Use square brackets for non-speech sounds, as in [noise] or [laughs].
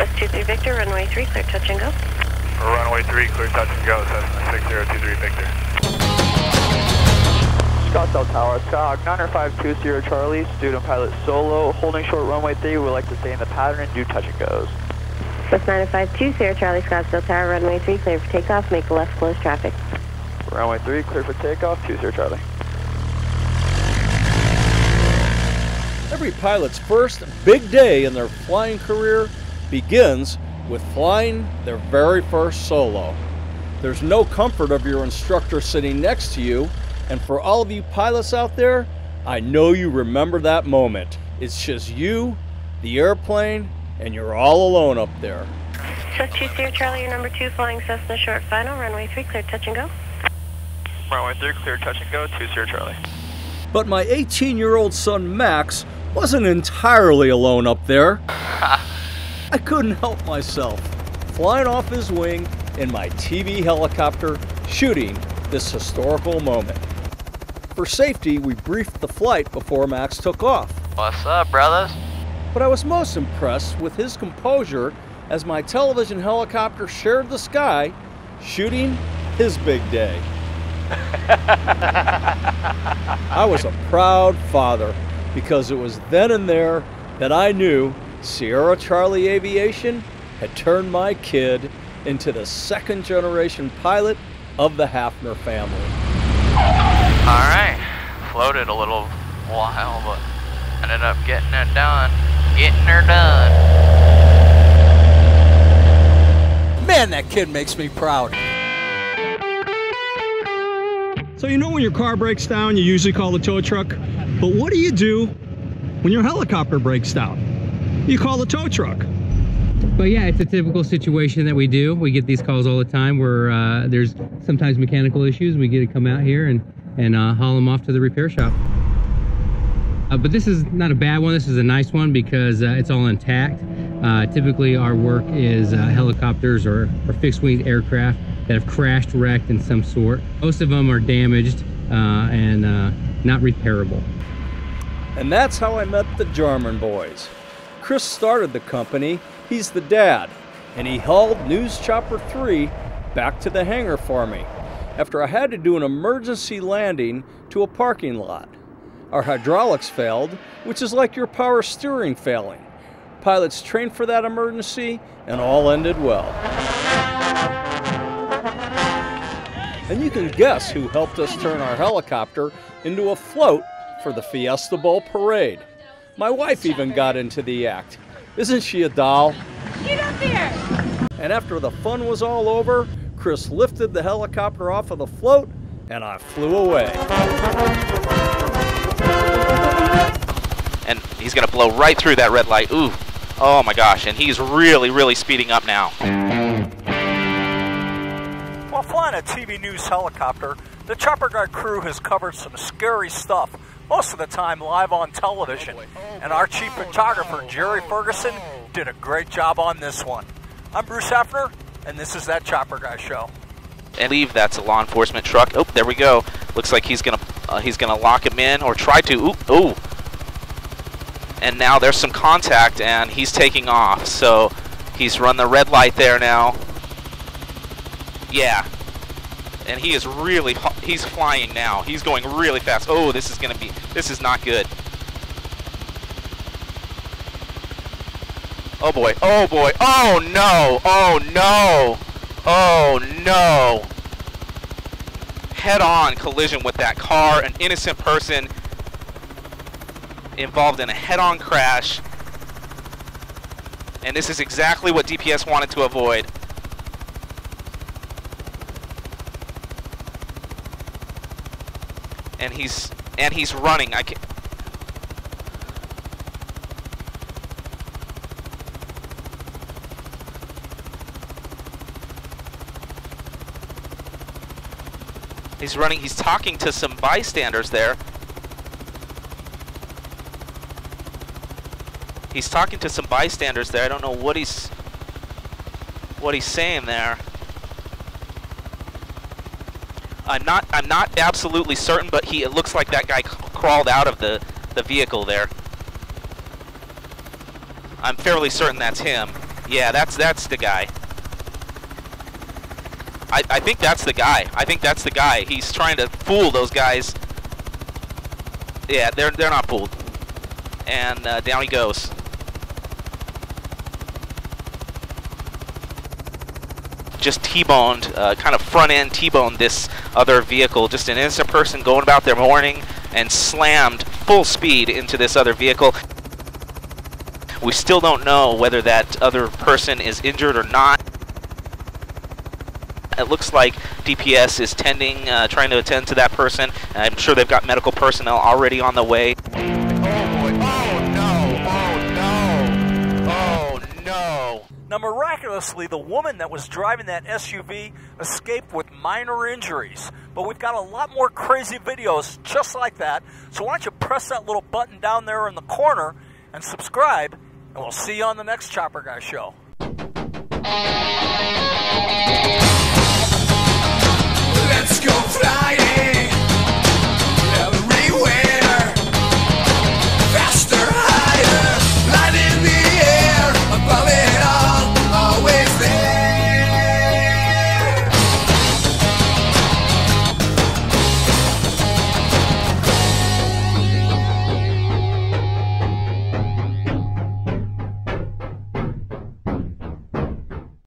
West 23 Victor, runway 3, clear touch and go. Runway 3, clear touch and go, Cessna 6023 Victor. Scottsdale Tower, Skyhawk 90520 Charlie, student pilot solo, holding short runway 3, would like to stay in the pattern and do touch and goes. West 90520 Charlie, Scottsdale Tower, runway 3, clear for takeoff, make left, close traffic. Runway 3, clear for takeoff, 20 Charlie. Every pilot's first big day in their flying career begins with flying their very first solo. There's no comfort of your instructor sitting next to you, and for all of you pilots out there, I know you remember that moment. It's just you, the airplane, and you're all alone up there. West 20 Charlie, your number 2, flying Cessna short final, runway 3, clear touch and go. Runway 3, clear touch and go, 20 Charlie. But my 18 year old son Max wasn't entirely alone up there. [laughs] I couldn't help myself, flying off his wing in my TV helicopter, shooting this historical moment. For safety, we briefed the flight before Max took off. What's up, brothers? But I was most impressed with his composure as my television helicopter shared the sky, shooting his big day. [laughs] I was a proud father because it was then and there that I knew Sierra Charlie Aviation had turned my kid into the second generation pilot of the Haffner family. All right. Floated a little while, but ended up getting it done. Getting her done. Man, that kid makes me proud. So you know when your car breaks down, you usually call the tow truck. But what do you do when your helicopter breaks down? You call the tow truck. But yeah, it's a typical situation that we do. We get these calls all the time where uh, there's sometimes mechanical issues. We get to come out here and, and uh, haul them off to the repair shop. Uh, but this is not a bad one. This is a nice one because uh, it's all intact. Uh, typically our work is uh, helicopters or, or fixed wing aircraft that have crashed, wrecked in some sort. Most of them are damaged and not repairable. And that's how I met the Jarman boys. Chris started the company, he's the dad, and he hauled News Chopper 3 back to the hangar for me after I had to do an emergency landing to a parking lot. Our hydraulics failed, which is like your power steering failing. Pilots trained for that emergency, and all ended well. And you can guess who helped us turn our helicopter into a float for the Fiesta Bowl parade. My wife even got into the act. Isn't she a doll? Get up there! And after the fun was all over, Chris lifted the helicopter off of the float and I flew away. And he's going to blow right through that red light. Ooh. Oh my gosh. And he's really, really speeding up now. While flying a TV news helicopter, the Chopper Guy crew has covered some scary stuff, most of the time live on television. And our chief photographer, Jerry Ferguson, did a great job on this one. I'm Bruce Haffner, and this is That Chopper Guy Show. I believe that's a law enforcement truck. Oh, there we go. Looks like he's gonna uh, he's gonna lock him in or try to. Ooh, ooh. And now there's some contact, and he's taking off. So he's run the red light there now. Yeah. And he is really he's flying now. He's going really fast. Oh, this is gonna be this is not good. Oh boy. Oh boy. Oh no. Oh no. Oh no! Head-on collision with that car, an innocent person involved in a head-on crash. And this is exactly what DPS wanted to avoid. And he's and he's running. I can He's running, he's talking to some bystanders there. He's talking to some bystanders there. I don't know what he's what he's saying there. I'm not I'm not absolutely certain, but he it looks like that guy crawled out of the the vehicle there. I'm fairly certain that's him. Yeah, that's that's the guy. I, I think that's the guy. I think that's the guy. He's trying to fool those guys. Yeah, they're they're not fooled. And uh, down he goes. Just T-boned, uh, kind of front end T-boned this other vehicle. Just an innocent person going about their morning and slammed full speed into this other vehicle. We still don't know whether that other person is injured or not. It looks like DPS is tending, uh, trying to attend to that person. I'm sure they've got medical personnel already on the way. Now, miraculously, the woman that was driving that SUV escaped with minor injuries. But we've got a lot more crazy videos just like that. So why don't you press that little button down there in the corner and subscribe, and we'll see you on the next Chopper Guy show.